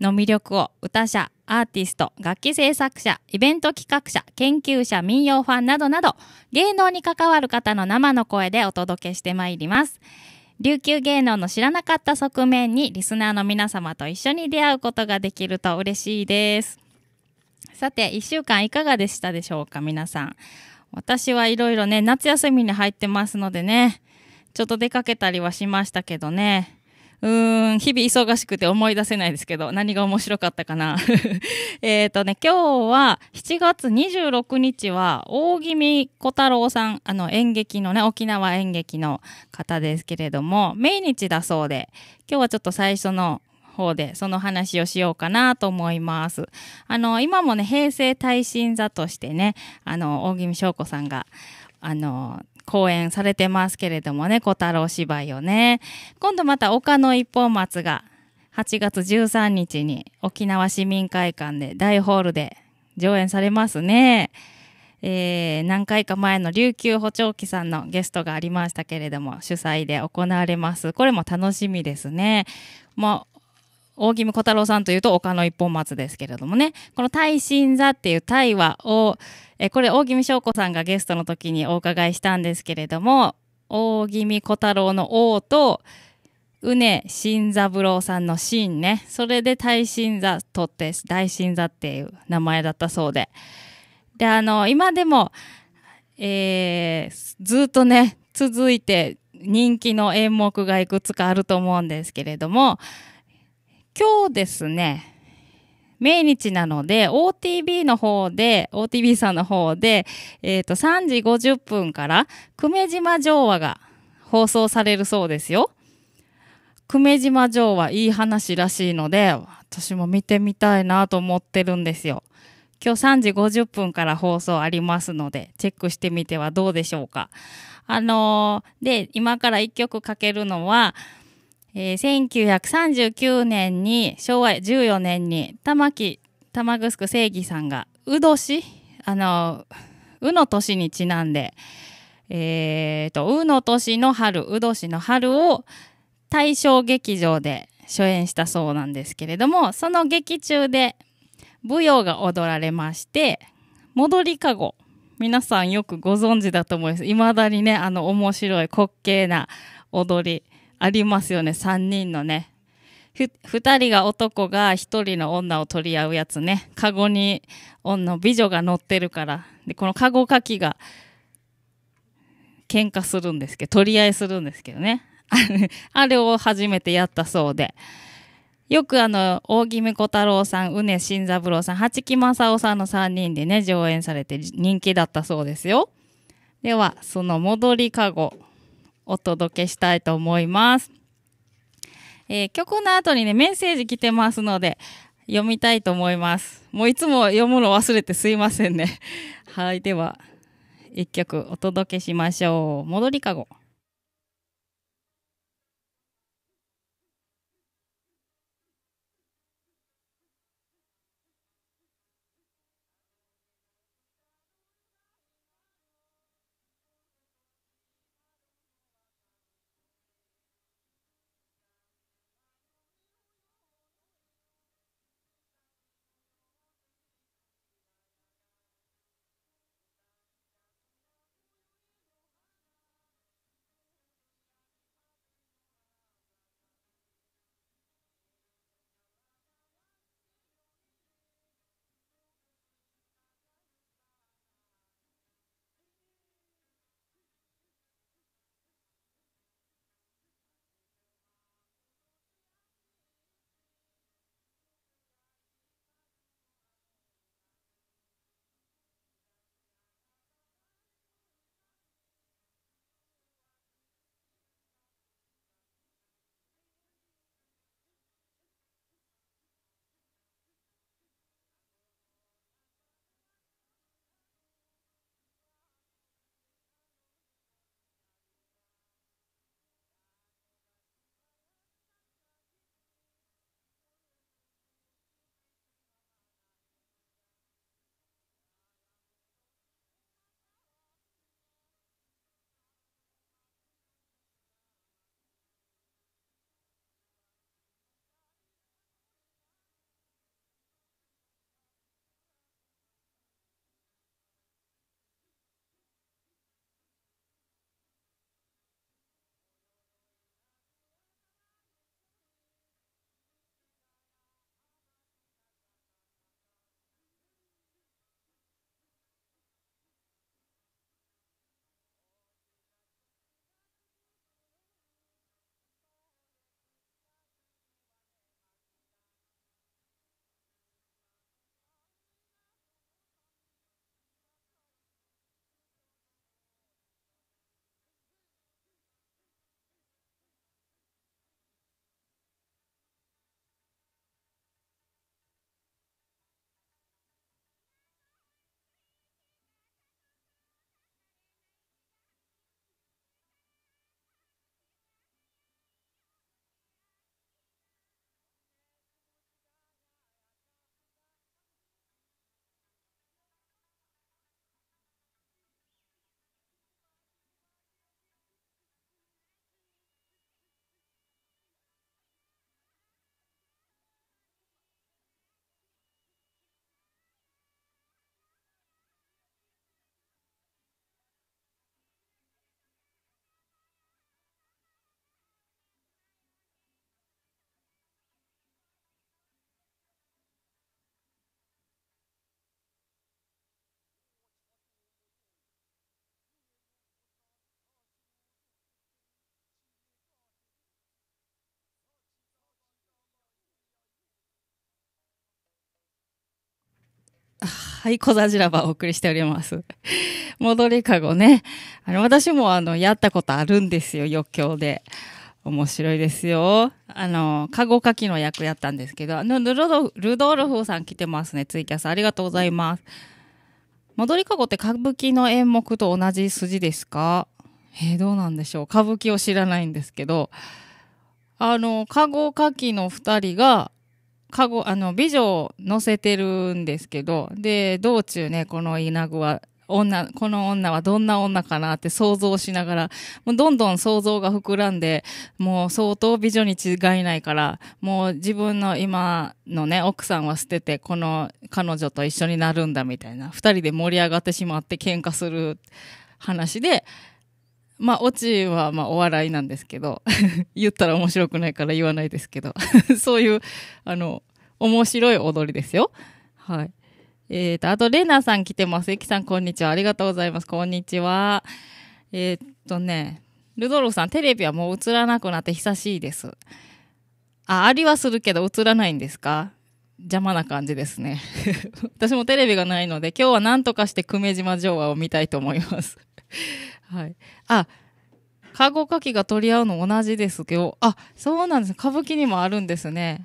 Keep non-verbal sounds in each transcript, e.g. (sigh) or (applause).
の魅力を歌者、アーティスト、楽器制作者、イベント企画者、研究者、民謡ファンなどなど、芸能に関わる方の生の声でお届けしてまいります。琉球芸能の知らなかった側面にリスナーの皆様と一緒に出会うことができると嬉しいです。さて、1週間いかがでしたでしょうか、皆さん。私はいろいろね、夏休みに入ってますのでね、ちょっと出かけたりはしましたけどね。うん、日々忙しくて思い出せないですけど、何が面白かったかな。(laughs) えっとね、今日は7月26日は、大宜味小太郎さん、あの演劇のね、沖縄演劇の方ですけれども、命日だそうで、今日はちょっと最初の方でその話をしようかなと思います。あの、今もね、平成耐震座としてね、あの、大宜味翔子さんが、あの、公演されてますけれどもね、小太郎芝居をね。今度また岡の一本松が8月13日に沖縄市民会館で大ホールで上演されますね。えー、何回か前の琉球補聴器さんのゲストがありましたけれども、主催で行われます。これも楽しみですね。も、大宜味小太郎さんというと岡の一本松ですけれどもね、この耐震座っていう対話を、えこれ大宜味翔子さんがゲストの時にお伺いしたんですけれども、大宜味小太郎の王と、うね新三郎さんの新ね、それで耐震座とって大震座っていう名前だったそうで。で、あの、今でも、えー、ずっとね、続いて人気の演目がいくつかあると思うんですけれども、今日ですね、命日なので、OTB の方で、OTB さんの方で、えっ、ー、と、3時50分から、久米島城話が放送されるそうですよ。久米島城話いい話らしいので、私も見てみたいなと思ってるんですよ。今日3時50分から放送ありますので、チェックしてみてはどうでしょうか。あのー、で、今から1曲かけるのは、えー、1939年に、昭和14年に、玉木、玉城正義さんが、う年あの、うの年にちなんで、えー、と、うの年の春、う年の春を大正劇場で初演したそうなんですけれども、その劇中で舞踊が踊られまして、戻りかご。皆さんよくご存知だと思います。未だにね、あの面白い滑稽な踊り。ありますよね、3人のね。2人が男が1人の女を取り合うやつね。カゴに女、美女が乗ってるから。で、このカゴかきが喧嘩するんですけど、取り合いするんですけどね。あれを初めてやったそうで。よくあの、大宜味小太郎さん、うね新三郎さん、八木正夫さんの3人でね、上演されて人気だったそうですよ。では、その戻りかご。お届けしたいと思います。えー、曲の後にね、メッセージ来てますので、読みたいと思います。もういつも読むの忘れてすいませんね。はい、では、一曲お届けしましょう。戻りかご。はい、小座じらばお送りしております。(laughs) 戻りかごね。あの、私もあの、やったことあるんですよ、余興で。面白いですよ。あの、かごかきの役やったんですけど、あの、ルドルドルフさん来てますね、ツイキャス。ありがとうございます。戻りかごって歌舞伎の演目と同じ筋ですか？えー、どうなんでしょう。歌舞伎を知らないんですけど、あの、かごかきの二人が、かご、あの、美女を乗せてるんですけど、で、道中ね、この稲具は、女、この女はどんな女かなって想像しながら、もうどんどん想像が膨らんで、もう相当美女に違いないから、もう自分の今のね、奥さんは捨てて、この彼女と一緒になるんだみたいな、二人で盛り上がってしまって喧嘩する話で、まあ、オチは、まあ、お笑いなんですけど、(laughs) 言ったら面白くないから言わないですけど、(laughs) そういう、あの、面白い踊りですよ。はい。えーと、あと、レナさん来てます。エキさん、こんにちは。ありがとうございます。こんにちは。えー、っとね、ルドルフさん、テレビはもう映らなくなって久しいです。あ、ありはするけど映らないんですか？邪魔な感じですね。(laughs) 私もテレビがないので、今日は何とかして久米島城和を見たいと思います。(laughs) はい。あ、カゴカキが取り合うの同じですけど、あ、そうなんです。歌舞伎にもあるんですね。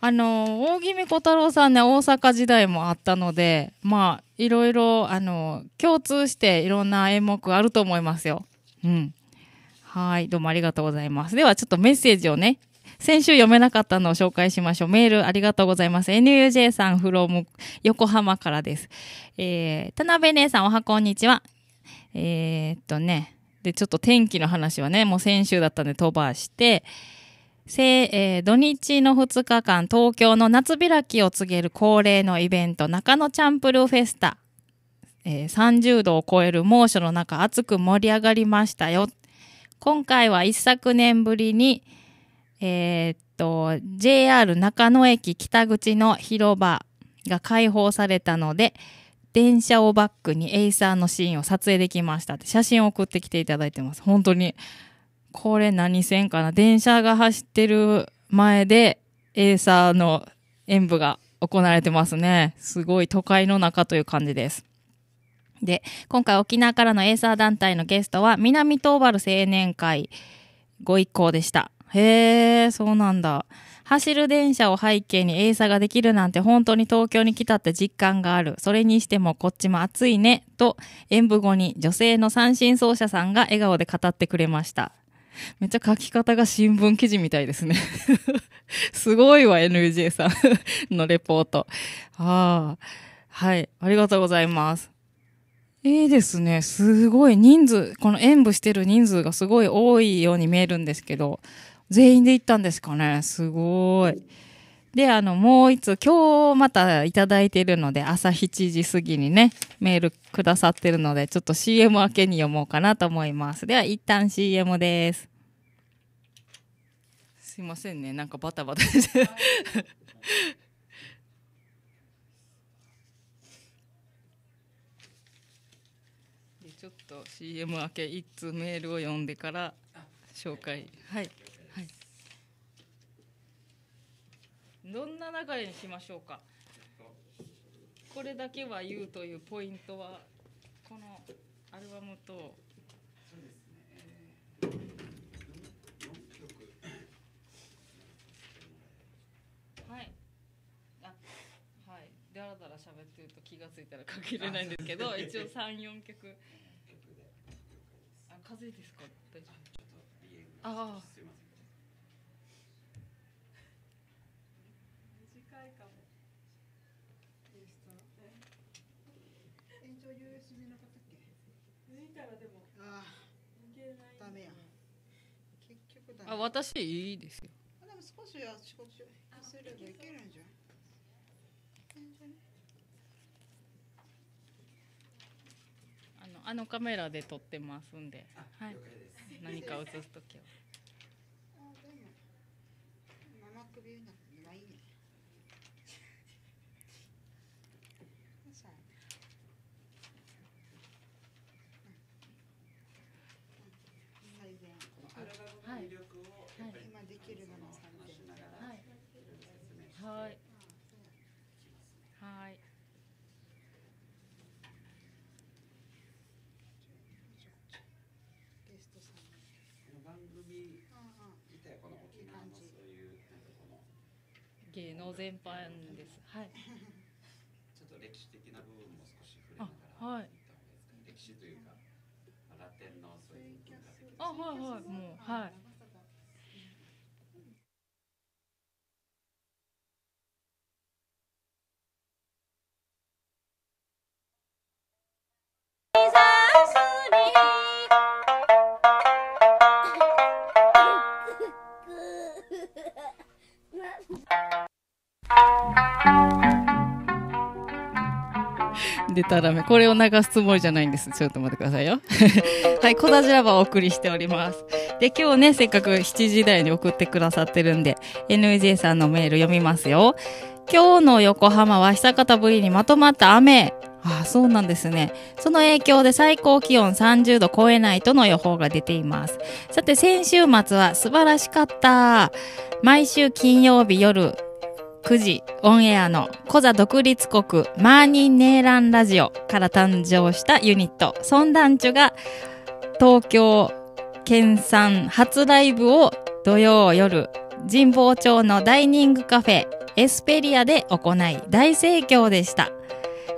あの、大宜味小太郎さんね、大阪時代もあったので、まあ、いろいろ、あの、共通していろんな演目あると思いますよ。うん。はい、どうもありがとうございます。では、ちょっとメッセージをね、先週読めなかったのを紹介しましょう。メールありがとうございます。NUJ さん from 横浜からです。えー、田辺姉さんおはこんにちは。えー、っとね、で、ちょっと天気の話はね、もう先週だったんで飛ばして、せえー土日の2日間、東京の夏開きを告げる恒例のイベント、中野チャンプルーフェスタ。えー30度を超える猛暑の中、熱く盛り上がりましたよ。今回は一昨年ぶりに、えーっと、JR 中野駅北口の広場が開放されたので、電車をバックにエイサーのシーンを撮影できましたって写真を送ってきていただいてます。本当に。これ何線かな電車が走ってる前でエイサーの演舞が行われてますね。すごい都会の中という感じです。で、今回沖縄からのエイサー団体のゲストは南東原青年会ご一行でした。へえ、そうなんだ。走る電車を背景にエイサーができるなんて本当に東京に来たって実感がある。それにしてもこっちも暑いね。と演舞後に女性の三振奏者さんが笑顔で語ってくれました。めっちゃ書き方が新聞記事みたいですね。(laughs) すごいわ、NUJ さんのレポート。ああ。はい。ありがとうございます。いいですね。すごい人数、この演舞してる人数がすごい多いように見えるんですけど、全員で行ったんですかね。すごい。で、あの、もう一つ、今日またいただいているので、朝7時過ぎにね、メールくださってるので、ちょっと CM 明けに読もうかなと思います。では、一旦 CM です。すいませんね、なんかバタバタ (laughs) して。ちょっと CM 明け一通メールを読んでから紹介はいはいどんな流れにしましょうか？これだけは言うというポイントはこのアルバムと。はい。あはい。だらだら喋ってると気がついたらかけれないんですけど一応34曲。あ風邪ですか？大丈夫。ああ短いかも延長 USB なかったっけ抜いたらでもあ抜けない。あダメや。結局ダメ。あ私いいですよ。あでも少しは少しすればいけるんじゃんあのあのカメラで撮ってますんで。はい。何か映すときは。あでも生首になっるら、はい、はい。はい。ゲストさん。この番組この沖縄のそういうなんかこの芸能全般です。はい。ちょっと歴史的な部分も少し触れながら、はい、歴史というか、ラテンのそういう文化的な。あ、はいはい、もう、はい。たらめ。これを流すつもりじゃないんです。ちょっと待ってくださいよ。(laughs) はい、小田ラバーをお送りしております。で、今日ね、せっかく7時台に送ってくださってるんで、NJ さんのメール読みますよ。今日の横浜は久方ぶりにまとまった雨。ああ、そうなんですね。その影響で最高気温30度超えないとの予報が出ています。さて、先週末は素晴らしかった。毎週金曜日夜9時オンエアのコザ独立国マーニンネーランラジオから誕生したユニット、ソンダンチュが東京県産初ライブを土曜夜神保町のダイニングカフェエスペリアで行い大盛況でした。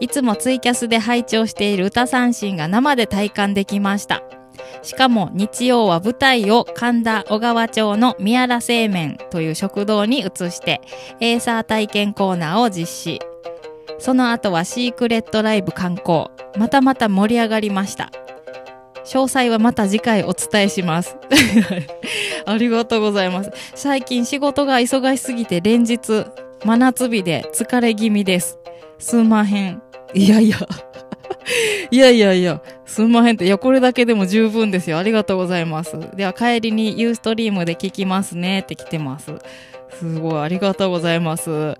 いつもツイキャスで拝聴している歌三振が生で体感できました。しかも日曜は舞台を神田小川町の宮良製麺という食堂に移してエーサー体験コーナーを実施。その後はシークレットライブ観光。またまた盛り上がりました。詳細はまた次回お伝えします。(laughs) ありがとうございます。最近仕事が忙しすぎて連日真夏日で疲れ気味です。すんまへん。いやいや。(laughs) いやいやいや、すんまへんって、いや、これだけでも十分ですよ。ありがとうございます。では、帰りにユーストリームで聞きますねって来てます。すごい、ありがとうございます。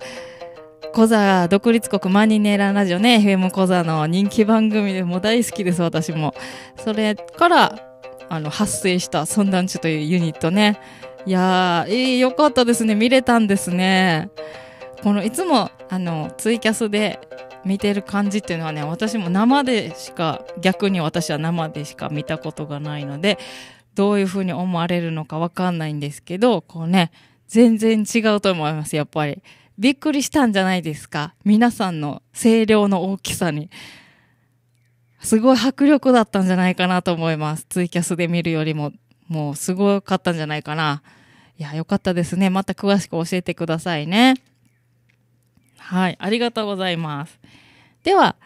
コザ独立国マニネーララジオね、FM コザの人気番組でも大好きです、私も。それから、あの、発生したソンダンチュというユニットね。いやー、えー、よかったですね。見れたんですね。この、いつも、あの、ツイキャスで見てる感じっていうのはね、私も生でしか、逆に私は生でしか見たことがないので、どういう風に思われるのかわかんないんですけど、こうね、全然違うと思います、やっぱり。びっくりしたんじゃないですか？皆さんの声量の大きさに。すごい迫力だったんじゃないかなと思います。ツイキャスで見るよりも、もうすごかったんじゃないかな。いや、よかったですね。また詳しく教えてくださいね。はい、ありがとうございます。では、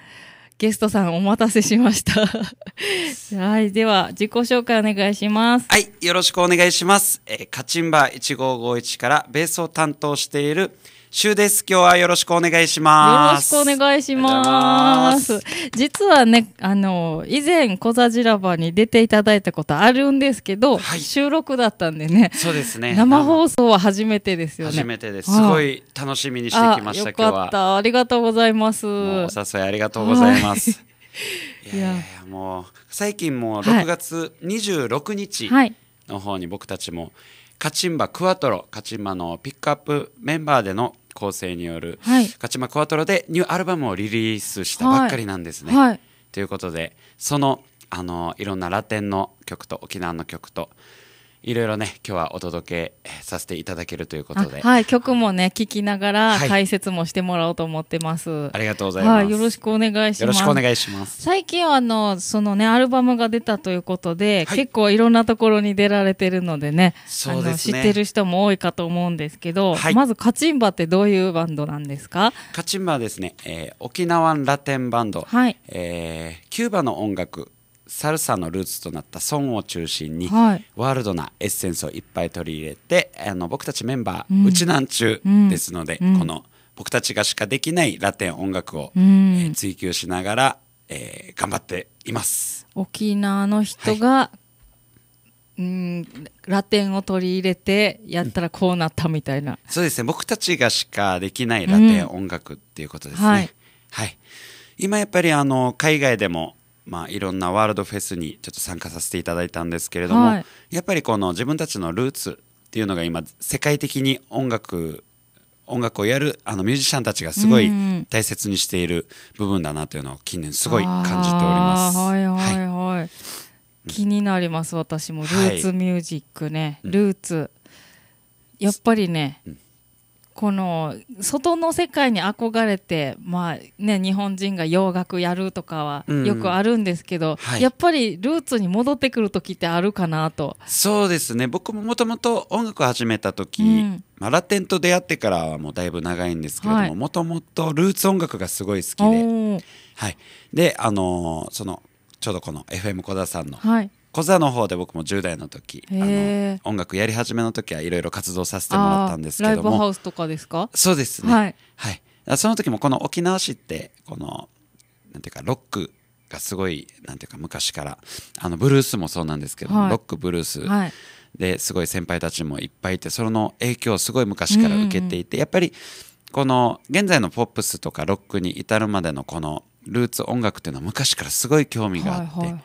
ゲストさんお待たせしました。(laughs) はい、では自己紹介お願いします。はい、よろしくお願いします。えー、カチンバ1551からベースを担当しているシュウです。今日はよろしくお願いしよろます。しくお願いしま。ます実はね、あの、以前、小座ジラバに出ていただいたことあるんですけど、はい収録だったんでね、そうですね。生放送は初めてですよね。初めてです。はいすごい楽しみにしてきました、あ今日は。よかった。ありがとうございます。お誘いありがとうございます。いやいやいいやもう最近もうはい6月26日はい。の方に僕たちもカチンバクワトロカチンバのピックアップメンバーでの構成によるはいカチンバクワトロでニューアルバムをリリースしたばっかりなんですね。はい。ということでそのあのいろんなラテンの曲と沖縄の曲といろいろね今日はお届けえーさせていただけるということであはい、曲もね、聞きながらはい解説もしてもらおうと思ってます。ありがとうございます。はい、よろしくお願いします。よろしくお願いします。最近はあの、そのね、アルバムが出たということで、はい結構いろんなところに出られてるのでね、そうですね知ってる人も多いかと思うんですけど、はいまずカチンバってどういうバンドなんですか？カチンバはですね、えー沖縄ラテンバンド、はい。えーキューバの音楽サルサのルーツとなったソンを中心に、はい。ワールドなエッセンスをいっぱい取り入れてあの僕たちメンバー、ううんちなんちゅうですので、うんこの僕たちがしかできないラテン音楽を、うえんー。追求しながら、えー頑張っています。沖縄の人が、うん、ラテンを取り入れてやったらこうなったみたいな。そうですね僕たちがしかできないラテン音楽っていうことですね。うんははいい、今やっぱりあの海外でもまあ、いろんなワールドフェスにちょっと参加させていただいたんですけれども、はい。やっぱりこの自分たちのルーツっていうのが今世界的に音楽音楽をやるあのミュージシャンたちがすごいうん大切にしている部分だなというのを近年すごい感じております。はいはいはい。はい。気になります私も。ルはい。ーツミュージックね、うん。ルーツ。やっぱりね、うんこの外の世界に憧れて、まあね、日本人が洋楽やるとかはうん。よくあるんですけど、はい。やっぱりルーツに戻ってくる時ってあるかなと。そうですね。僕ももともと音楽を始めた時、うん。まあ、ラテンと出会ってからはもうだいぶ長いんですけれどはい。ももともとルーツ音楽がすごい好きで、はい、であのーそのちょうどこの FM 小田さんのはい、小座の方で僕も10代の時あの音楽やり始めの時はいろいろ活動させてもらったんですけあーライどもブハウスとかですか？そうですね。はい。はい、あその時もこの沖縄市ってこのなんていうかロックがすごいなんていうか昔からあのブルースもそうなんですけども、はい。ロックブルースはい。ですごい先輩たちもいっぱいいてその影響をすごい昔から受けていて、やっぱりこの現在のポップスとかロックに至るまでのこのルーツ音楽っていうのは昔からすごい興味があって、はいはいはい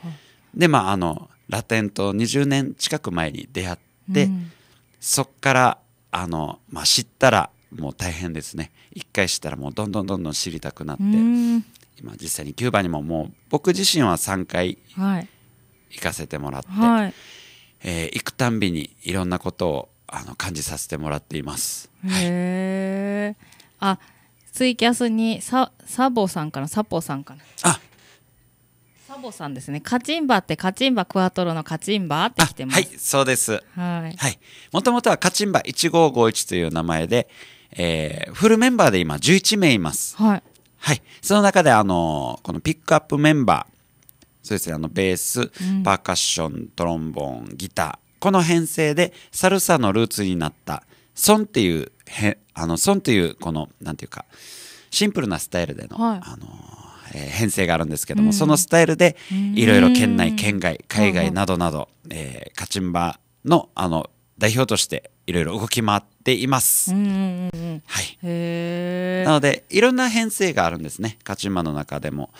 でまああのラテンと20年近く前に出会って、うん。そっからあの、まあ、知ったらもう大変ですね。一回知ったらもうどんどんどんどん知りたくなって、うん。今実際にキューバにももう僕自身は3回はい。行かせてもらって、はい。えー行くたんびにいろんなことをあの感じさせてもらっています。へえあツイキャスにササボさんかな？サポさんかな？あサボさんですねカチンバってカチンバクワトロのカチンバってあ来てますはいそうです。はいはい。もともとはカチンバ1551という名前で、えーフルメンバーで今11名います。はいはい。その中で、あの、このピックアップメンバー、そうですね、あの、ベース、パーカッション、トロンボーン、ギター、この編成で、サルサのルーツになった、ソンっていう、へあの、ソンっていう、この、なんていうか、シンプルなスタイルでの、はいあの、えー編成があるんですけども、そのスタイルで、いろいろ県内、県外、海外などなど、えーカチンバの、あの、代表として、いろいろ動き回っています。うんうんうんうん。はい。なのでいろんな編成があるんですね。カチンバの中でも、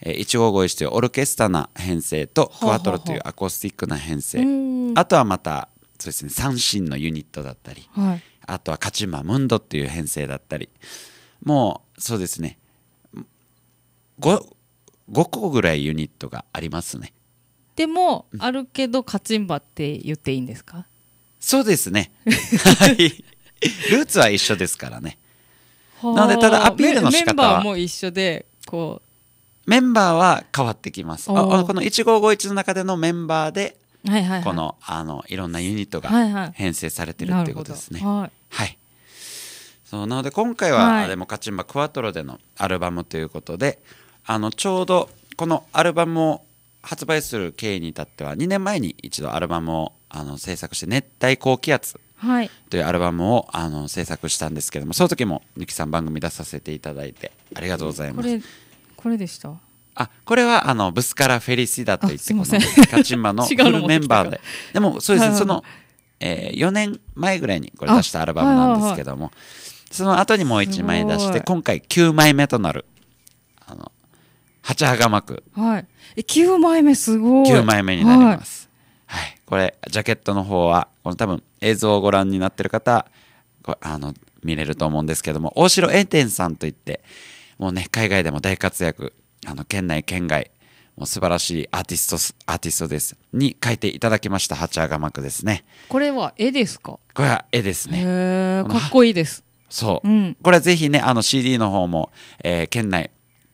えー、1551というオルケストラな編成とクワトロというアコースティックな編成。うん。あとはまたそうですね三振のユニットだったり。はい。あとはカチンバムンドっていう編成だったり。もうそうですね 5, 5個ぐらいユニットがありますね。でもあるけどカチンバって言っていいんですか？そうですね。(laughs) はい。ルーツは一緒ですからね。なのでただアピールの仕方は。メメンバーも一緒でこメンバーは変わってきます。あこの1551の中でのメンバーでうはいはいはい。このあのいろんなユニットがはいはい。編成されてるっていうことですね。なるほどはい。はい。そうなので今回は、はい。あれもカチンバクワトロでのアルバムということで、あのちょうどこのアルバムを発売する経緯に至っては2年前に一度アルバムをあの制作して熱帯高気圧はい。というアルバムをあの制作したんですけども、その時もゆきさん番組出させていただいてありがとうございます。これこれでした？あこれはあのブスカラ・フェリシダといってこのカチンバの (laughs) フルメンバーで。でもそうですね、はいはいはい。その、えー4年前ぐらいにこれ出したアルバムなんですけども、その後にもう1枚出して今回9枚目となるあの八羽鎌区。はい。え9枚目すごい。9枚目になります、はい。これジャケットの方はこの多分映像をご覧になってる方こあの見れると思うんですけども大城栄天さんといってもうね海外でも大活躍あの県内県外もう素晴らしいアーティストスアーティストです。に書いていただきました八羽鎌区ですね。これは絵ですか？これは絵ですね。へえかっこいいです。そう、うん。これはぜひねあの CD の方も、えー県内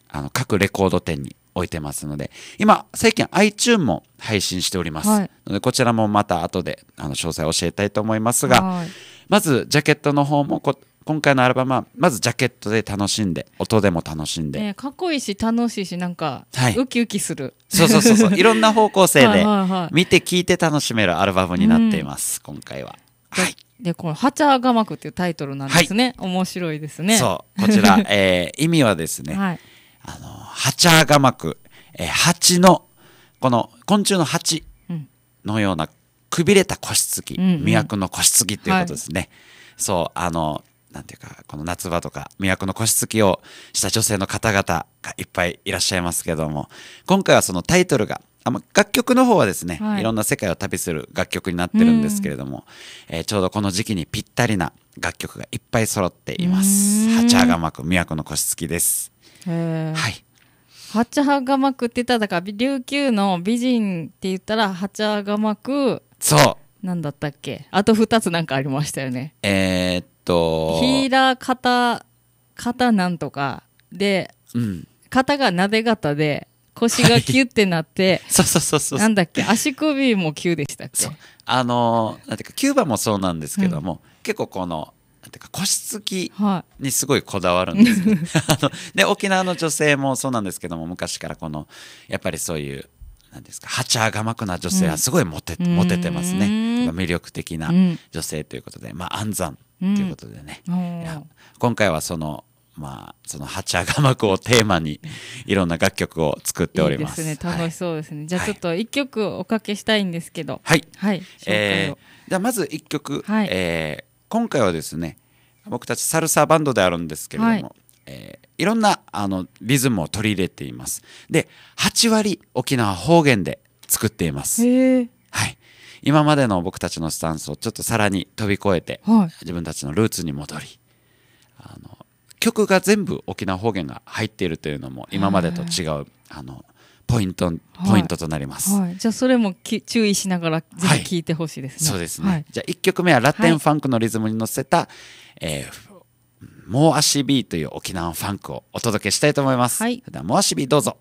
あの各レコード店に置いてますので今最近 iTune も配信しております、はい。のでこちらもまた後であの詳細を教えたいと思いますがはい。まずジャケットの方もこ今回のアルバムはまずジャケットで楽しんで音でも楽しんで、ねかっこいいし楽しいしなんかはい。ウキウキする。そうそうそうそう。(laughs) いろんな方向性ではいはいはい。見て聞いて楽しめるアルバムになっています、今回は。はい。でこの「ハチャーガマク」っていうタイトルなんですね、面白いですね。そう。こちら、(laughs) えー意味はですね、はいあの、ハチャーガマク、えー、蜂の、この昆虫の蜂うん。のようなくびれた子羊、うんうん。魅惑の子羊ということですね。そう、あの、なんていうか、この夏場とか魅惑の子羊をした女性の方々がいっぱいいらっしゃいますけども、今回はそのタイトルが、あま楽曲の方はですね、はい。い、ろんな世界を旅する楽曲になってるんですけれども、えーちょうどこの時期にぴったりな楽曲がいっぱい揃っていまうす。ハチャーガマク、魅惑の子羊です。はい。ハチャーガマクって言ったらだから琉球の美人って言ったらハチャーガマクそう。なんだったっけ？あと2つなんかありましたよね。えーっと。ヒーラー肩肩なんとか。でうん。肩がなで型で腰がキュッてなって、(laughs) そうそうそうそう。なんだっけ？足首もキュでしたっけ？そう。あのなんていうかキューバもそうなんですけども、結構このていうか腰つきはにすごいこだわるんですね。(laughs) あので沖縄の女性もそうなんですけども昔からこのやっぱりそういうなんですかはちゃがまくな女性はすごいモテ,、うん。モテてますうねん魅力的なうん。女性ということで、まあ安産ということでね、い、いや今回はそのまあそのはちゃがまくをテーマに (laughs) いろんな楽曲を作っております。いいですね。楽しそうですね、じゃあはい。ちょっと一曲おかけしたいんですけど。はい、はい、えーじゃあまず1曲、はい。えー今回はですね僕たちサルサバンドであるんですけれども、はい。いえーいろんなあのリズムを取り入れています。で8割沖縄方言で作っています、はい、今までの僕たちのスタンスをちょっとさらに飛び越えてはい。自分たちのルーツに戻りあの曲が全部沖縄方言が入っているというのも今までと違うあのポイントポイントとなります、はい、じゃあそれもき注意しながらぜはいひ聞いてほしいですね。そうですね、はい、じゃあ1曲目はラテはいンファンクのリズムに乗せた「えーモーアシビー」という沖縄ファンクをお届けしたいと思います。はい。モーアシビーどうぞ。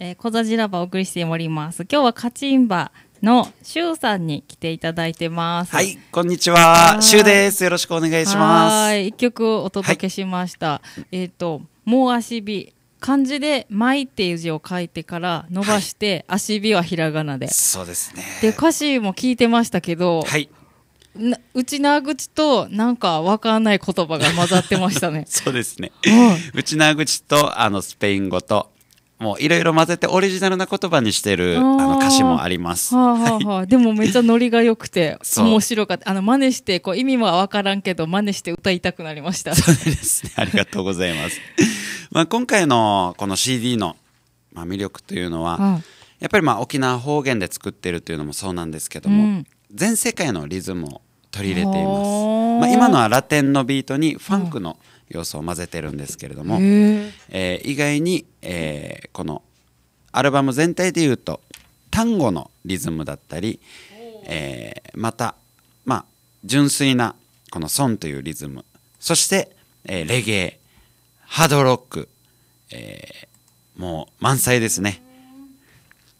えー、小座じラバお送りしております。今日はカチンバのしゅうさんに来ていただいてます。はい、こんにちは。はいシュウです。よろしくお願いします。はい、一曲お届けしました。えっ、と、もう足火。漢字で「舞」っていう字を書いてから伸ばして、足火はひらがなで。そうですね。で歌詞も聞いてましたけど、はい。。な内縄口となんかわかんない言葉が混ざってましたね (laughs) そうですね。は内縄口とあのスペイン語ともういろいろ混ぜてオリジナルな言葉にしてるあの歌詞もあります。はあはあはあ、でもめっちゃノリが良くて面白かった。あの真似してこう意味はわからんけど真似して歌いたくなりました。(laughs) そうですね。ありがとうございます。(laughs) まあ今回のこの CD のまあ魅力というのは、はやっぱりまあ沖縄方言で作ってるというのもそうなんですけども、うん。全世界のリズムを取り入れています。まあ、今のはラテンのビートにファンクの要素を混ぜてるんですけれども、へええー意外に、えーこのアルバム全体でいうと単語のリズムだったり、えーまた、まあ、純粋なこのソンというリズムそして、えーレゲエハードロック、えーもう満載ですね。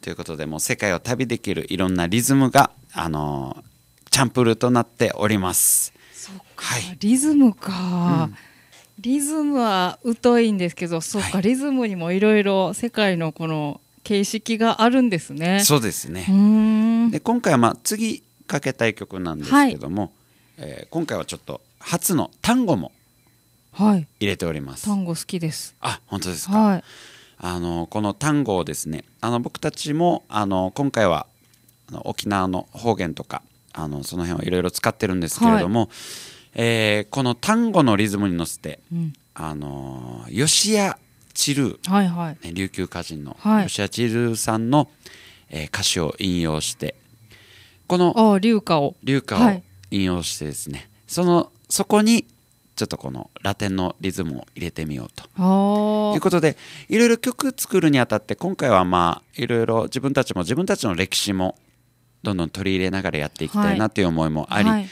ということでもう世界を旅できるいろんなリズムが、あのーチャンプルーとなっております。はい。リズムか、リズムは疎いんですけどそうか、はいリズムにもいろいろ世界のこの形式があるんですね。そうですね。で今回はまあ次かけたい曲なんですけども、えー今回はちょっと初の単語もはい。入れております。単語好きです。あ本当ですか、はい。あのこの単語をですねあの僕たちもあの今回は沖縄の方言とかあのその辺をいろいろ使ってるんですけれども、えーこの単語のリズムに乗せてうん。あの吉谷チルーはいはい。ね琉球歌人のはい。吉谷チルーさんの、えー歌詞を引用してこのああ龍歌を。流歌をはい。引用してですね、そのそこにちょっとこのラテンのリズムを入れてみようと。あいうことでいろいろ曲作るにあたって今回はまあいろいろ自分たちも自分たちの歴史もどんどん取り入れながらやっていきたいなとい。う思いもあり、はい。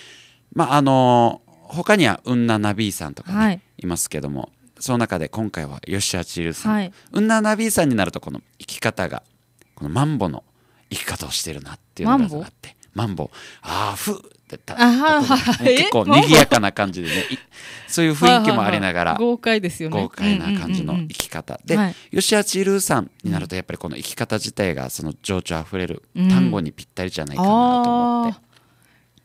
まああの他にはウンナナビーさんとかね、はい。い、ますけどもその中で今回は吉田千ルさん、はい。ウンナナビーさんになるとこの生き方がこのマンボの生き方をしてるなっていうのがあってマンボ。ああふってた結構え？マンボ賑やかな感じでねいそういう雰囲気もありながら豪快ですよね。豪快な感じのうんうんうんうん。生き方で、はい。吉谷千ルさんになるとやっぱりこの生き方自体がその情緒あふれるうん。単語にぴったりじゃないかなと思って、あー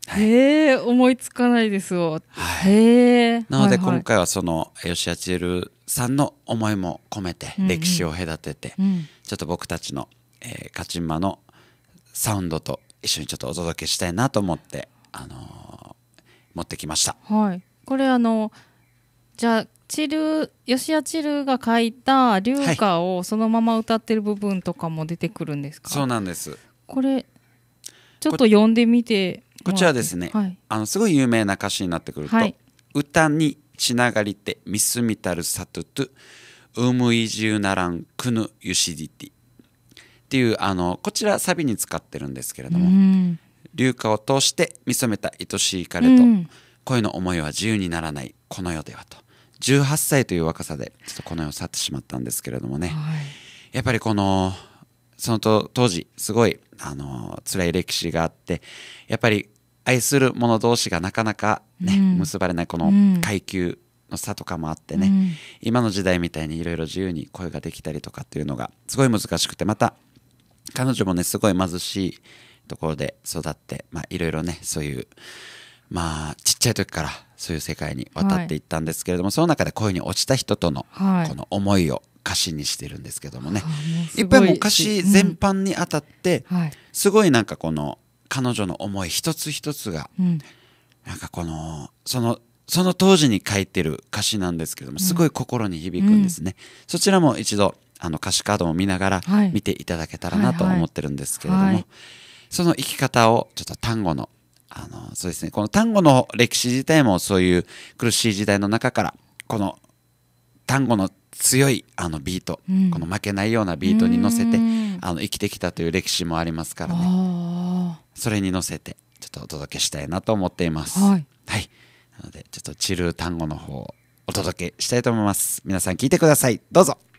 へえ思いつかないですよ、はい。へえ。なのではいはい。今回はその吉谷千ルさんの思いも込めてうんうん。歴史を隔ててうん。ちょっと僕たちの、えー、カチンマのサウンドと一緒にちょっとお届けしたいなと思って、あのー持ってきました。はい。これあのじゃあチル吉谷チルが書いた龍歌をそのまま歌ってる部分とかも出てくるんですか、そうなんです。これちょっと読んでみて。こちらですね、はい。あのすごい有名な歌詞になってくると「はい。歌にちながりてミスミタルサトゥトゥウムイジュナランクヌユシディティ」っていうあのこちらサビに使ってるんですけれどうもん。流歌を通して見初めた愛しい彼と、うん。恋の思いは自由にならないこの世ではと。18歳という若さでちょっとこの世を去ってしまったんですけれどもね。はい。やっぱりこのそのと当時すごいあの辛い歴史があってやっぱり愛する者同士がなかなかね、うん。結ばれないこのうん。階級の差とかもあってね、うん。今の時代みたいにいろいろ自由に声ができたりとかっていうのがすごい難しくてまた彼女もねすごい貧しいところで育ってまあいろいろねそういうまあちっちゃい時からそういう世界に渡っていったんですけれども、その中で恋に落ちた人とのはい。この思いを歌詞にしてるんですけどもね、いっぱいもう歌詞全般にあたって、はい。すごいなんかこの彼女の思い一つ一つがうん。なんかこのそのその当時に書いてる歌詞なんですけどもすごい心に響くんですね、そちらも一度あの歌詞カードも見ながらはい。見ていただけたらなとはいはい。思ってるんですけれども、はい。その生き方をちょっと単語のあのそうですねこの単語の歴史自体もそういう苦しい時代の中からこの単語の強いあのビート、うんこの負けないようなビートに乗せてうんあの生きてきたという歴史もありますからねあそれに乗せてちょっとお届けしたいなと思っています。はいはい。なので、ちょっとチル単語の方をお届けしたいと思います。皆さん聞いてください。どうぞ。「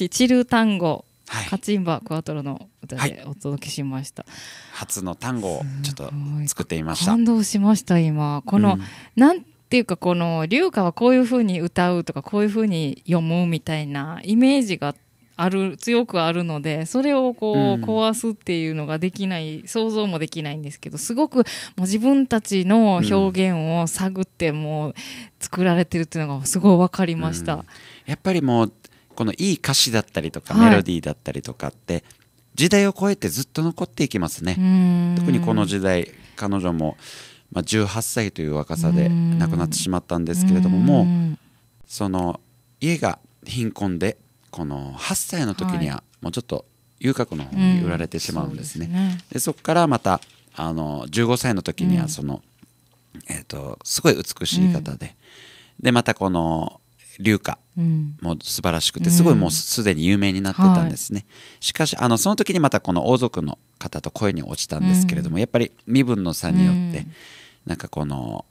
しいチル単語、はい。カチンバクワトロの歌はい。でお届けしました、初の単語をちょっと作ってみました。感動しました今。この、うん。なんていうかこの龍歌はこういう風に歌うとかこういう風に読むみたいなイメージがある強くあるのでそれをこう、うん。壊すっていうのができない想像もできないんですけどすごくもう自分たちの表現を探ってもう作られてるっていうのがすごい分かりました。うん。やっぱりもうこのいい歌詞だったりとか、はい。メロディーだったりとかって時代を超えてずっと残っていきますね、特特にこの時代彼女も、まあ、18歳という若さでうん。亡くなってしまったんですけれどももうその家が貧困でこの8歳の時にはもうちょっと遊郭の方に売られてしまうんですね。でそこからまたあの15歳の時にうん。はその、えー、とすごい美しい方で、でまたこの龍歌うん。もう素晴らしくてうんすごいもうすでに有名になってたんですね、しかしあのその時にまたこの王族の方と恋に落ちたんですけれども、やっぱり身分の差によって、うん。なんかこの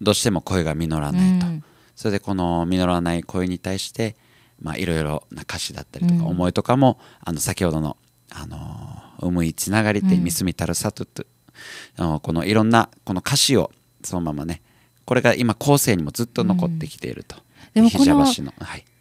どうしても恋が実らないと、うん。それでこの実らない恋に対してまあいろいろな歌詞だったりとかうん。思いとかも、あの先ほどの「あのうむいつながりてうん。みすみたるさと」とあのこのいろんなこの歌詞をそのままねこれが今後世にもずっと残ってきていると。でもこの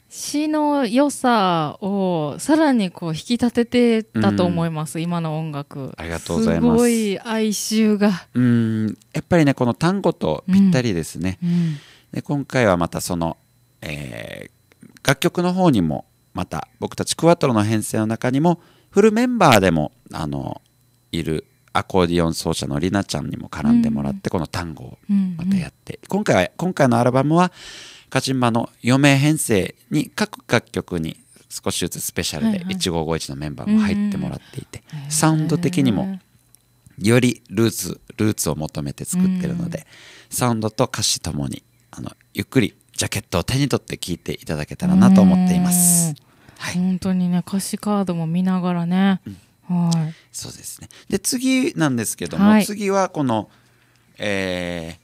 詩の良さをさらにこう引き立ててたと思います、今の音楽。ありがとうございます。すごい哀愁が、うーん。やっぱりねこの単語とぴったりですね、うん。で今回はまたその、えー楽曲の方にもまた僕たちクワトロの編成の中にもフルメンバーでもあのいるアコーディオン奏者のりなちゃんにも絡んでもらって、この単語をうんまたやって、今回は今回のアルバムはカチンバの4名編成に各楽曲に少しずつスペシャルではいはい。1551のメンバーも入ってもらっていて、うん。サウンド的にもよりルーツルーツを求めて作ってるので、サウンドと歌詞ともにあのゆっくりジャケットを手に取って聴いていただけたらなと思っています。はい、本当にね歌詞カードも見ながらね、はい。そうですね。で次なんですけども、はい。次はこの、え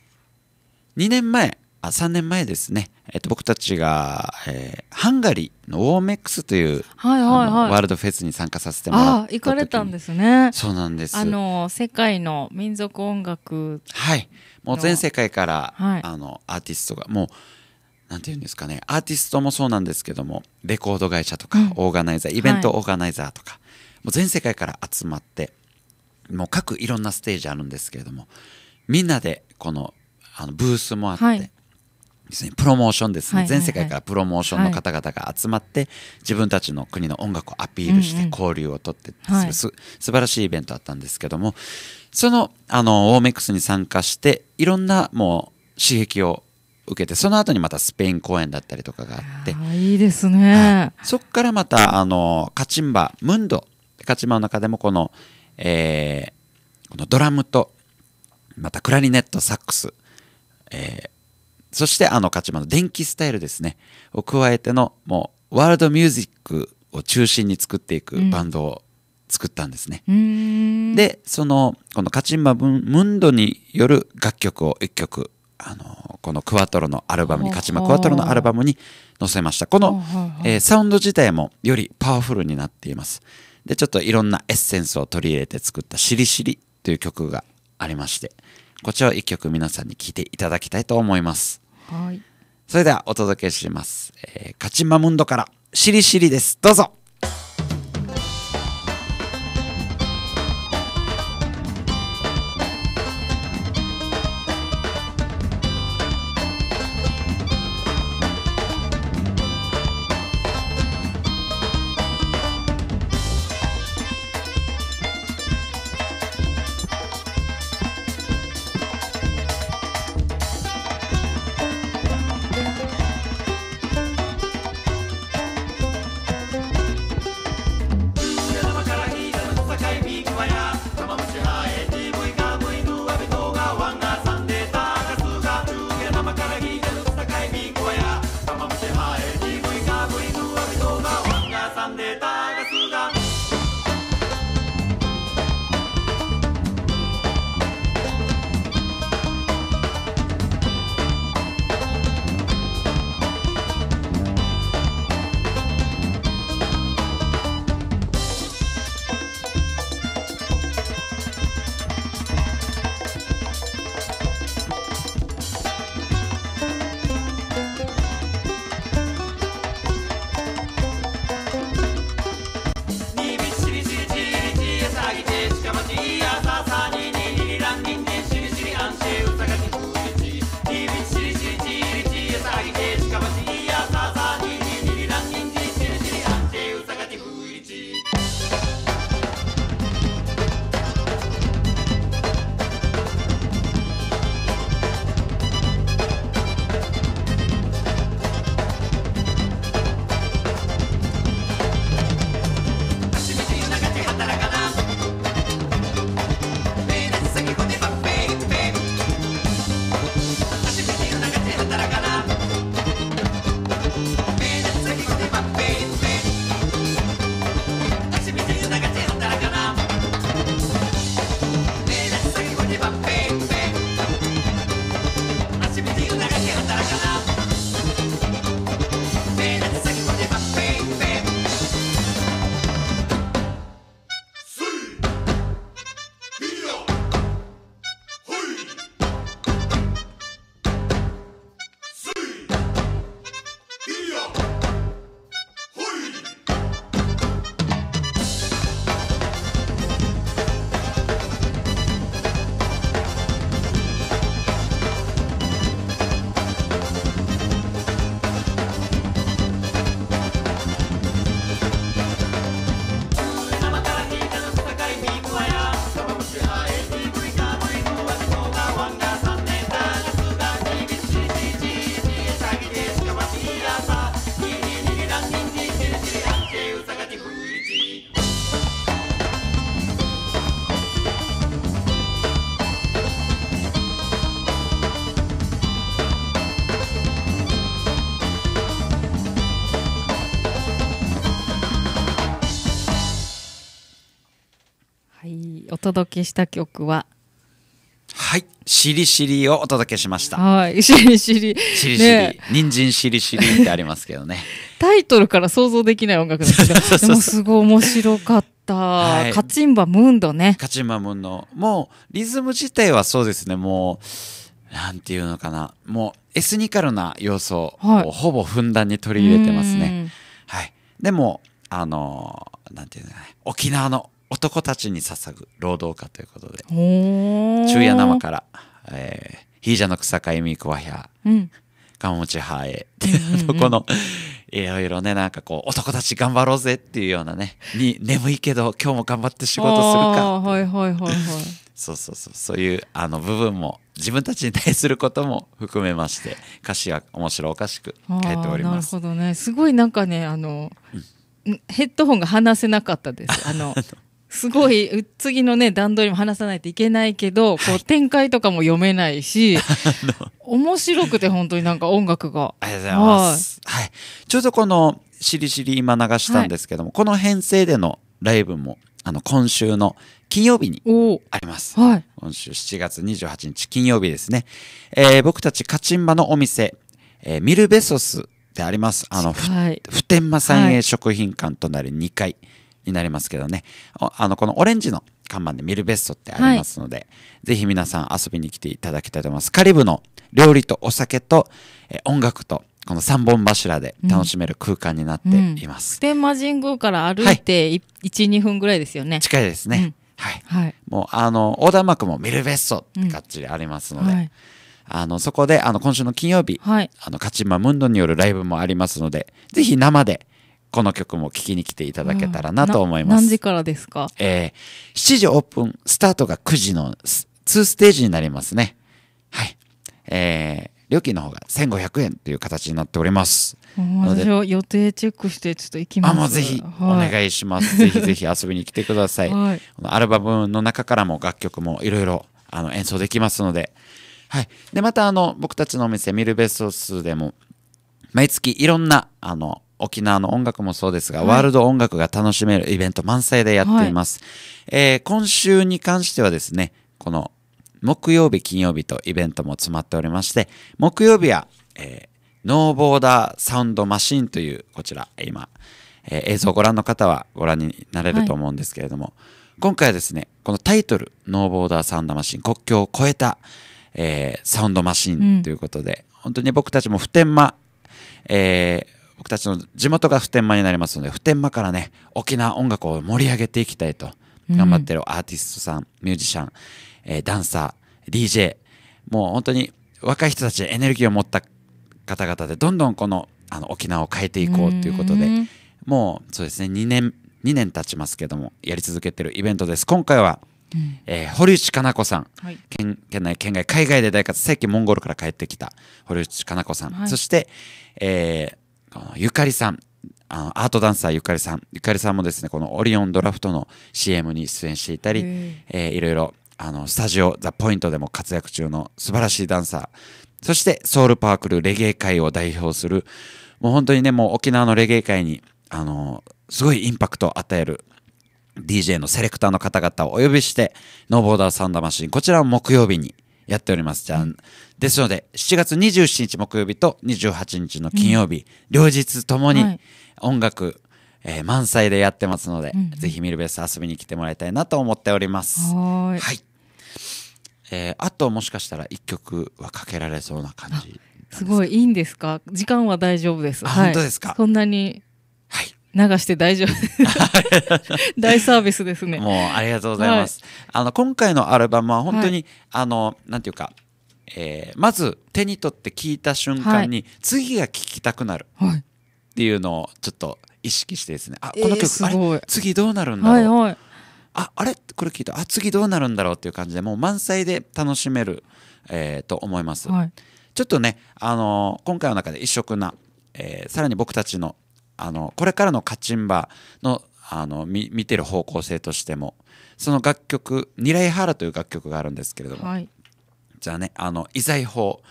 2年前あ3年前ですね、えっと僕たちが、えーハンガリーのウォーメックスという、はいはいあのワーはいルドフェスに参加させてもらったああ行かれたんですすね。そうなんです。あの世界の民族音楽はい、もう全世界から、はい。あのアーティストがもうなんていうんですかね。アーティストもそうなんですけどもレコード会社とか、うん。オーガナイザーイベントはいオーガナイザーとか、もう全世界から集まってもう各いろんなステージあるんですけれどもみんなでこのあのブースもあって、はいプロモーションですね、はいはいはい。全世界からプロモーションの方々が集まって、自分たちの国の音楽をアピールしてうんうん。交流をとって、はい。す素晴らしいイベントだったんですけどもそのあのオーメックスに参加していろんなもう刺激を受けてその後にまたスペイン公演だったりとかがあっていいですね、そこからまたあのカチンバムンドカチンバの中でもこの,、えーこのドラムとまたクラリネットサックス、えーそしてあのカチンバの電気スタイルですね。を加えてのもうワールドミュージックを中心に作っていくバンドを作ったんですね。うーん。でそのこのカチンバムムンドによる楽曲を1曲あのこのクワトロのアルバムにカチンバクワトロのアルバムに載せました。このえーサウンド自体もよりパワフルになっています。でちょっといろんなエッセンスを取り入れて作った「しりしり」という曲がありましてこちらを1曲皆さんに聴いていただきたいと思いますはい。それではお届けします、えーカチンマムンドから「しりしり」です。どうぞ「届けした曲は？はい。しりしりをお届けしました。はい。しりしりしりしり、ね。人参しりしりってありますけどね。(laughs) タイトルから想像できない音楽ですけど。(laughs) でもすごい面白かった、はい。カチンバムンドね。カチンマムンのもうリズム自体はそうですね。もうなんていうのかな。もうエスニカルな要素はい。をほぼふんだんに取り入れてますね、うん。はい。でもあのーなんていうのかな。沖縄の男たちに捧ぐ労働歌ということで。昼夜生から、えー、ヒージャの草かいみくわひゃうん。かもちはえっていうとこのいろいろねなんかこう男たち頑張ろうぜっていうようなねに眠いけど今日も頑張って仕事するか。はいはいはいはい。(laughs) そうそうそう。そういうあの部分も自分たちに対することも含めまして歌詞は面白おかしく書いております。なるほどね。すごいなんかねあの、ん。ヘッドホンが離せなかったです。あの (laughs) すごいう次のね段取りも話さないといけないけど、こう展開とかも読めないし (laughs) 面白くて本当になんか音楽がありがとうございます。はい。ちょうどこのしりしり今流したんですけども、この編成でのライブも、あの、今週の金曜日にあります。はい今週7月28日金曜日ですね。えー僕たちカチンバのお店、えーミルベソスであります。あの、普天間産営はい食品館となる2階になりますけどね、おあのこのオレンジの看板でミルベストってありますので、ぜひ皆さん遊びに来ていただきたいと思います。カリブの料理とお酒と、えー音楽とこの3本柱で楽しめる空間になっています。普天間神宮から歩いてい。12分ぐらいですよね。近いですね。うん。はい。はい。もうあの横断幕もミルベストってがっちりありますので、はい。あのそこであの今週の金曜日、はい。あのカチンマムンドによるライブもありますので、ぜひ生でこの曲も聴きに来ていただけたらなと思います。何時からですか？えー7時オープン、スタートが9時の2ステージになりますね。はい。えー料金の方が1500円という形になっております。私は予定チェックしてちょっと行きますあ、もうぜひおはい願いします。(laughs) ぜひぜひ遊びに来てください。はいアルバムの中からも楽曲もいろいろあの演奏できますので、はい。で、またあの、僕たちのお店、ミルベソスでも、毎月いろんな、あの、沖縄の音楽もそうですが、はい。ワールド音楽が楽しめるイベント満載でやっています。えー今週に関してはですね、この木曜日、金曜日とイベントも詰まっておりまして、木曜日は、えーノーボーダーサウンドマシンという、こちら、今、えー映像をご覧の方はご覧になれると思うんですけれども、今回はですね、このタイトル、ノーボーダーサウンドマシン、国境を越えた、えーサウンドマシンということで、本当に僕たちも普天間、えー僕たちの地元が普天間になりますので、普天間からね、沖縄音楽を盛り上げていきたいと頑張ってるアーティストさん、ミュージシャン、えーダンサー、DJ、もう本当に若い人たちエネルギーを持った方々でどんどんこのあの沖縄を変えていこうということでうん。もうそうですね2年2年経ちますけどもやり続けてるイベントです。今回は、えー堀内加奈子さん、はい。県県内県外海外で大活最近モンゴルから帰ってきた堀内加奈子さん、はい。そして、えーゆかりさん。あのアートダンサーゆかりさん。ゆかりさんもですねこのオリオンドラフトの CM に出演していたり、えーいろいろあのスタジオザ・ポイントでも活躍中の素晴らしいダンサー。そしてソウルパークルレゲエ界を代表するもう本当にねもう沖縄のレゲエ界にあのすごいインパクトを与える DJ のセレクターの方々をお呼びしてノーボーダーサウンドマシンこちらも木曜日にやっておりますじゃあですので7月27日木曜日と28日の金曜日、両日ともにはい音楽、えー満載でやってますので、うんぜひミルベース遊びに来てもらいたいなと思っております。はーいはい。えーあともしかしたら一曲はかけられそうな感じ。すごいいいんですか？時間は大丈夫です。あはい本当ですか？そんなにはい。流して大丈夫。(laughs) 大サービスですね。もうありがとうございます。あの今回のアルバムは本当に、あのなんていうか、えーまず手に取って聞いた瞬間に、次が聴きたくなるはい。っていうのをちょっと意識してですね。あえーこの曲、すごいあれ次どうなるんだろう。はいはい。ああれ？これ聞いたあ次どうなるんだろうっていう感じでもう満載で楽しめる、えーと思います。はい。ちょっとね、あのー今回の中で異色な、えーさらに僕たちの、あのこれからのカチンバの、あの見見てる方向性としてもその楽曲「ニライハラ」という楽曲があるんですけれども、はい。じゃあねあの遺財法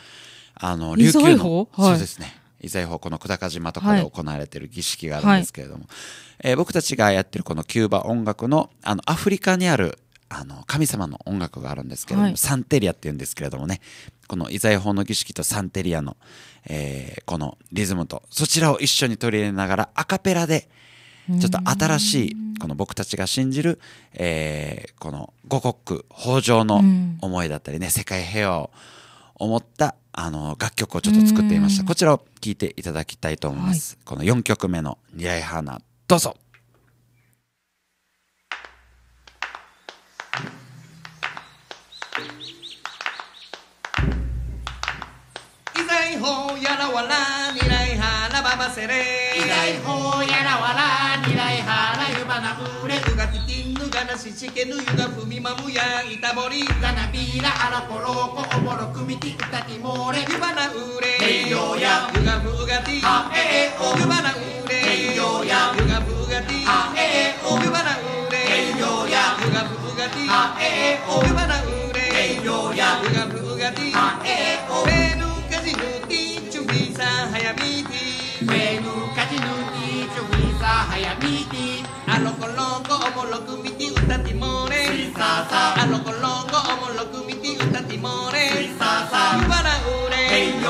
あの遺琉球のはい。そうですね。遺財法この久高島とかで行われている儀式があるんですけれども、えー僕たちがやってるこのキューバ音楽のあのアフリカにあるあの神様の音楽があるんですけれども、はい。サンテリアっていうんですけれどもね。このイザヤ法の儀式とサンテリアの、えーこのリズムとそちらを一緒に取り入れながらアカペラでちょっと新しいこの僕たちが信じる、えーこの五穀豊穣のうん。思いだったりね世界平和を思ったあの楽曲をちょっと作ってみました。うん。こちらを聴いていただきたいと思います、この4曲目の「ニライハーナ」どうぞせれ。いないほうやらわらにないはらゆばなうれ。うがききんぬがなししけぬゆがふみまむやいたぼり。がなびらあらころこおもろくみてうたきもれ。ゆばなうれえいよやゆがふうがてあええおゆばなうれえいよやゆがふうがてあええおゆばなうれえいよやゆがふうがてあええおゆばなうれえいよやゆがふうがてあええおべぬかじぬきちゅびさはやみてめぬかじぬきちょびさはやみてあろころこおもろくみてうたてもれしささあろころこおもろくみてうたてもれしささゆばなうれえ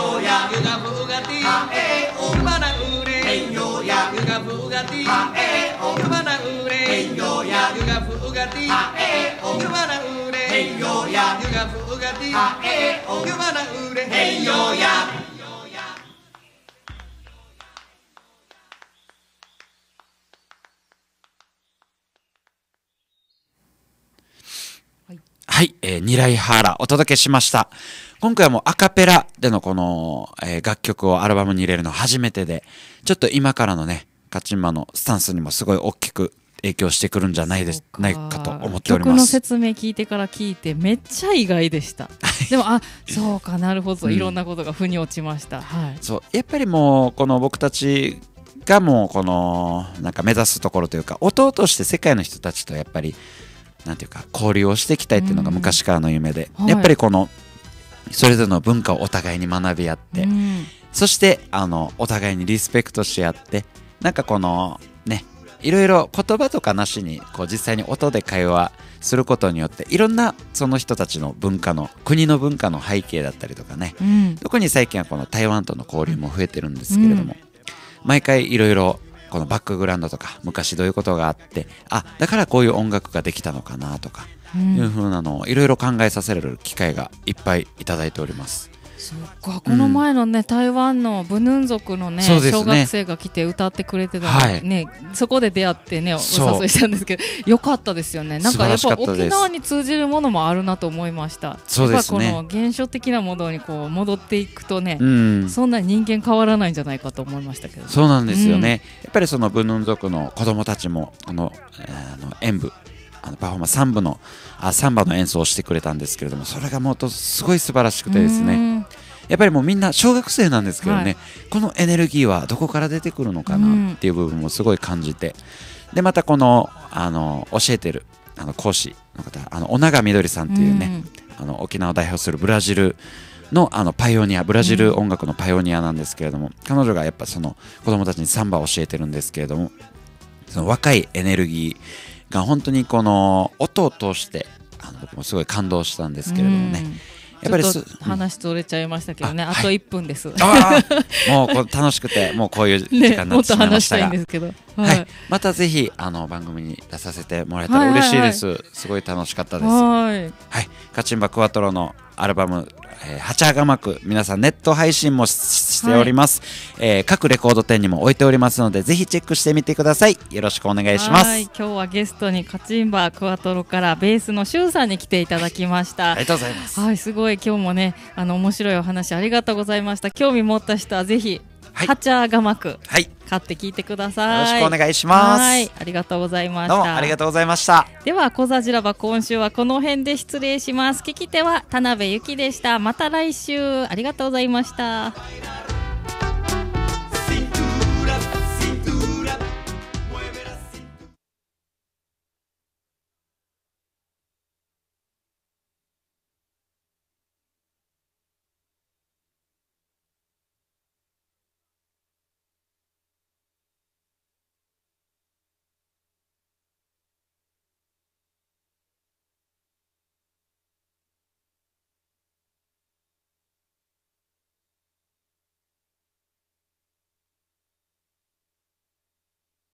はい、えー、ニライハーラお届けしました。今回はもうアカペラでのこの、えー楽曲をアルバムに入れるの初めてで、ちょっと今からのね、カチンマのスタンスにもすごい大きく影響してくるんじゃないですないかと思っており曲のます。説明聞いてから聞いてめっちゃ意外でした。でもあそうかなるほど、うん。いろんなことが腑に落ちました。はい。そう、やっぱりもうこの僕たちがもうこのなんか目指すところというか、音として世界の人たちとやっぱりなんていうか交流をしていきたいっていうのがうん。昔からの夢で、はい。やっぱりこのそれぞれの文化をお互いに学び合って、うん。そしてあのお互いにリスペクトし合ってなんかこのねいろいろ言葉とかなしにこう実際に音で会話することによっていろんなその人たちの文化の国の文化の背景だったりとかねうん。特に最近はこの台湾との交流も増えてるんですけれども、毎回いろいろこのバックグラウンドとか昔どういうことがあってあだからこういう音楽ができたのかなとかうんいうふうなのをいろいろ考えさせられる機会がいっぱいいただいております。そっかこの前のね、台湾のブヌン族のねね。小学生が来て歌ってくれてたの、はい。ねそこで出会ってねお誘いしたんですけどよかったですよね。なんかやっぱ沖縄に通じるものもあるなと思いました。そうですね。この現象的なものにこう戻っていくとね、うん。そんなに人間変わらないんじゃないかと思いましたけどそうなんですよね、やっぱりそのブヌン族の子供たちもあの、えーあの演舞あのパフォーマンス3部のあサンバの演奏をしてくれたんですけれどもそれがもっとすごい素晴らしくてですね。ねやっぱりもうみんな小学生なんですけどね、はい。このエネルギーはどこから出てくるのかうん。なっていう部分もすごい感じてでまたこのあの教えてるあの講師の方あの小永みどりさんっていうね、あの沖縄を代表するブラジルのあのパイオニアブラジル音楽のパイオニアなんですけれども、彼女がやっぱその子供たちにサンバを教えてるんですけれどもその若いエネルギーが本当にこの音を通してあの僕もすごい感動したんですけれどもね、やっぱり話取れちゃいましたけどね、あとあはい1分です。ああもう楽しくてもうこういう時ね間に、なもっしまいまししたが。たいんですけど。はい、またぜひあの番組に出させてもらえたら嬉しいです、すごい楽しかったです。はい。はい、カチンバクワトロのアルバム、えー、ハチャガマク皆さんネット配信もししております、えー各レコード店にも置いておりますのでぜひチェックしてみてください。よろしくお願いします。はい。今日はゲストにカチンバクワトロからベースのシュウさんに来ていただきました。ありがとうございます。はい、すごい今日もね、あの面白いお話ありがとうございました。興味持った人はぜひ、はい。ハチャガマクはい。よ買って聞いてください。ろしくお願いします。はい、ありがとうございました。どうもありがとうございました。では小座じらば今週はこの辺で失礼します。聞き手は田辺ゆきでした。また来週。ありがとうございました